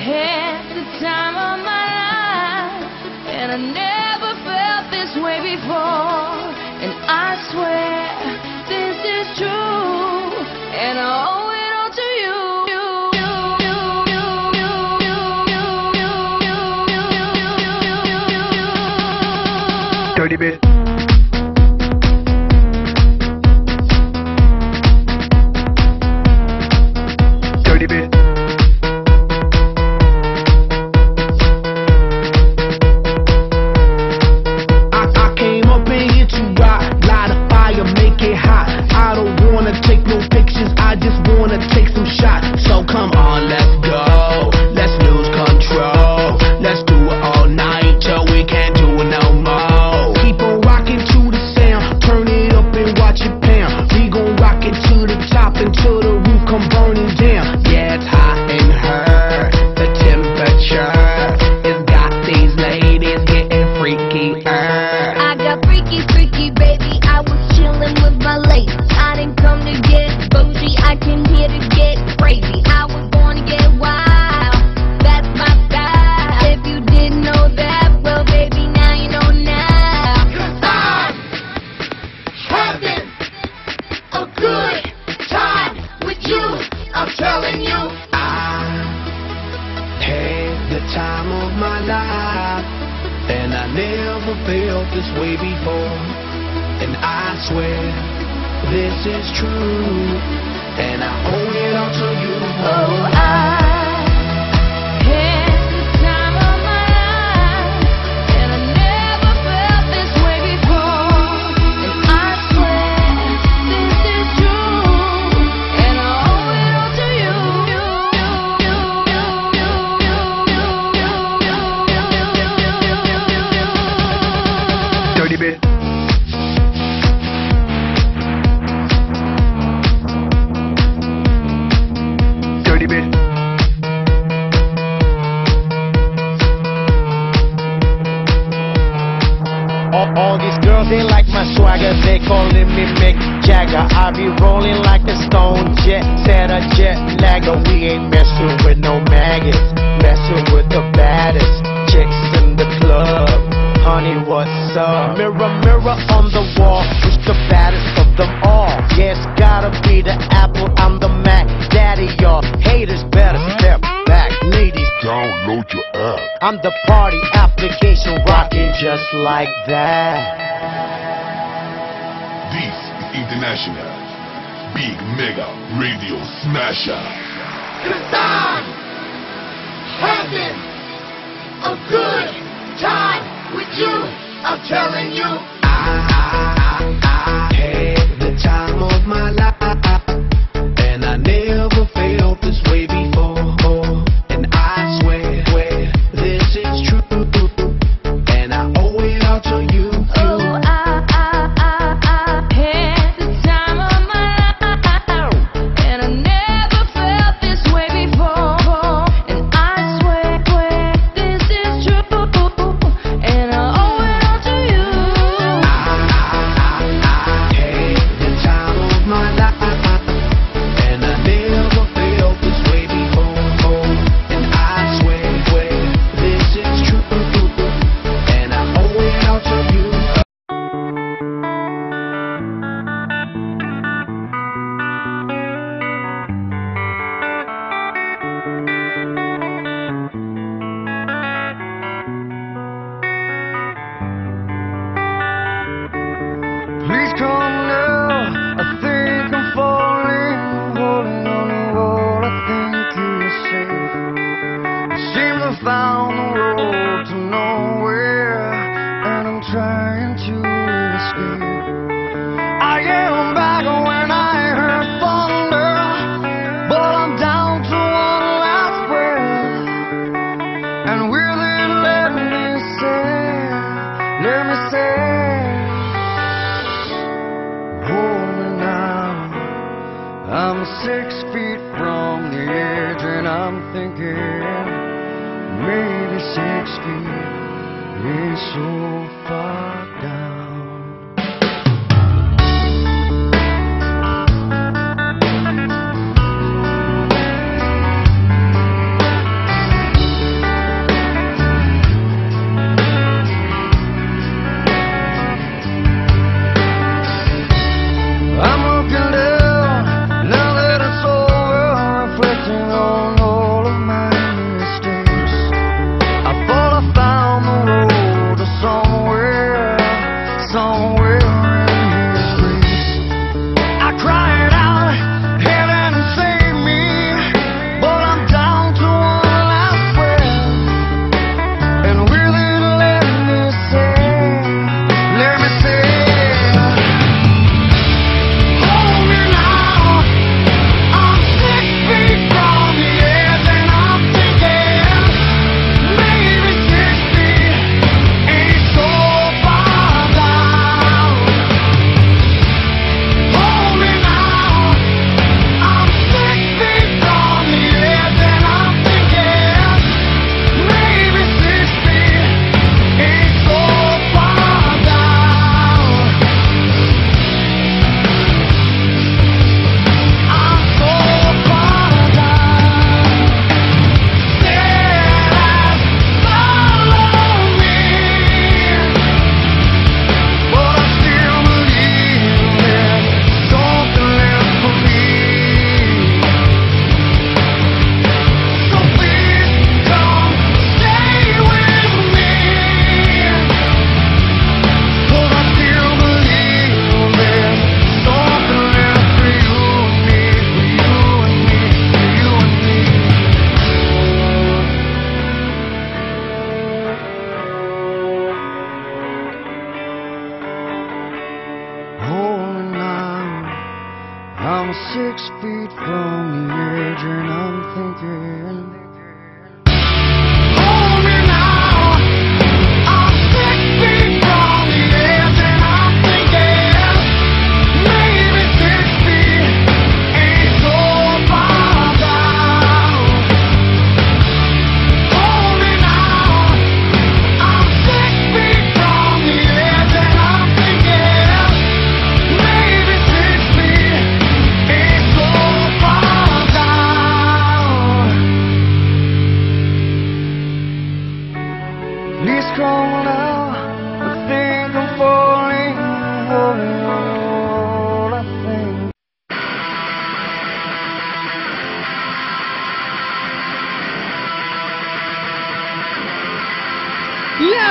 had the time of my life, and I never felt this way before. And I swear this is true, and I owe it all to you. Dirty bit. Never felt this way before. And I swear this is true, and I owe it all to you. Oh, I I be rolling like a stone jet, set a jet lagger. Oh, we ain't messing with no maggots, messing with the baddest chicks in the club. Honey, what's up? Mirror, mirror on the wall, who's the baddest of them all? Yes, gotta be the Apple, I'm the Mac. Daddy, y'all haters better step back, ladies. Download your app. I'm the party application rocking just like that. This is International Big Mega Radio Smasher. Cause I'm having a good time with you. I'm telling you. I had the time of my life, To found the road to nowhere,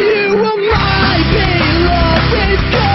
you will my beloved.